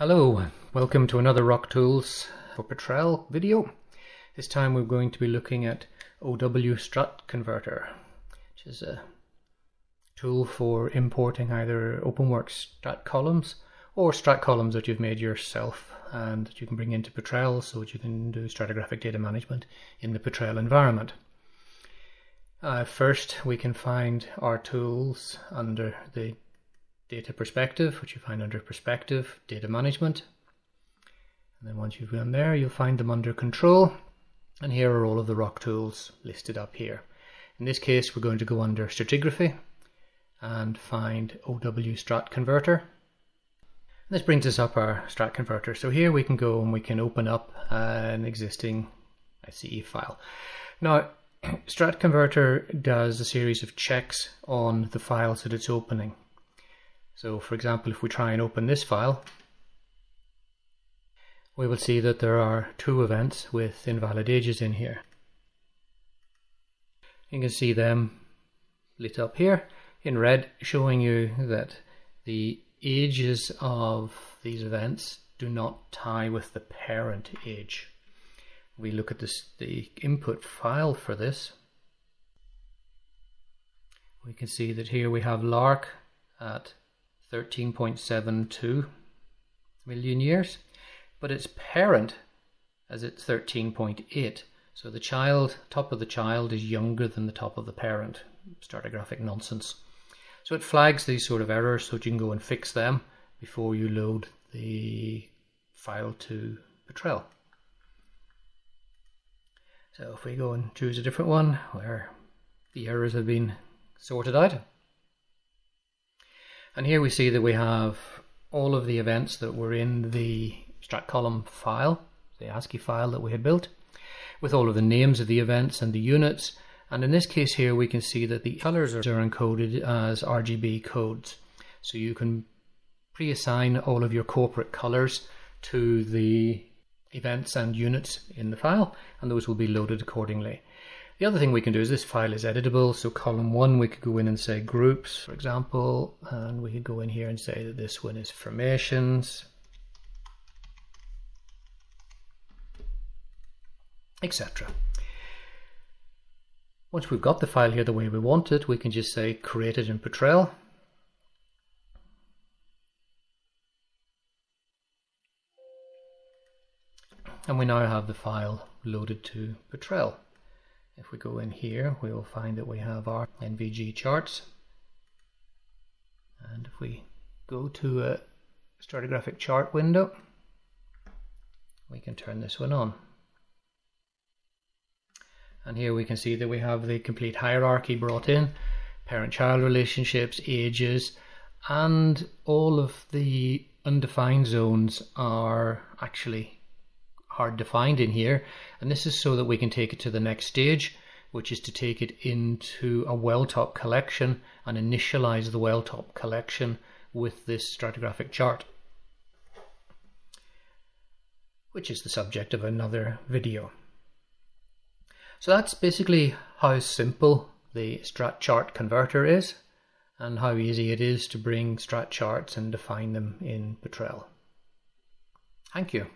Hello, welcome to another RoQC Tools for Petrel video. This time we're going to be looking at OW Strat Converter, which is a tool for importing either OpenWorks strat columns or strat columns that you've made yourself and that you can bring into Petrel so that you can do stratigraphic data management in the Petrel environment. Uh, first, we can find our tools under the data perspective, which you find under perspective, data management. And then once you've gone there, you'll find them under control. And here are all of the RoQC tools listed up here. In this case, we're going to go under stratigraphy and find OW strat converter. And this brings us up our strat converter. So here we can go and we can open up an existing ICE file. Now, strat converter does a series of checks on the files that it's opening. So for example, if we try and open this file, we will see that there are two events with invalid ages in here. You can see them lit up here in red, showing you that the ages of these events do not tie with the parent age. We look at this, the input file for this. We can see that here we have Lark at 13.72 million years, but its parent as it's 13.8. So the child, top of the child is younger than the top of the parent. Stratigraphic nonsense. So it flags these sort of errors so you can go and fix them before you load the file to Petrel. So if we go and choose a different one where the errors have been sorted out, and here we see that we have all of the events that were in the strat column file, the ASCII file that we had built, with all of the names of the events and the units. And in this case here, we can see that the colors are encoded as RGB codes. So you can pre-assign all of your corporate colors to the events and units in the file, and those will be loaded accordingly. The other thing we can do is this file is editable. So column one, we could go in and say groups, for example, and we could go in here and say that this one is formations, etc. Once we've got the file here the way we want it, we can just say create it in Petrel. And we now have the file loaded to Petrel. If we go in here, we will find that we have our NVG charts. And if we go to a stratigraphic chart window, we can turn this one on. And here we can see that we have the complete hierarchy brought in, parent-child relationships, ages, and all of the undefined zones are actually hard defined in here. And this is so that we can take it to the next stage, which is to take it into a well-top collection and initialize the well-top collection with this stratigraphic chart, which is the subject of another video. So that's basically how simple the strat chart converter is and how easy it is to bring strat charts and define them in Petrel. Thank you.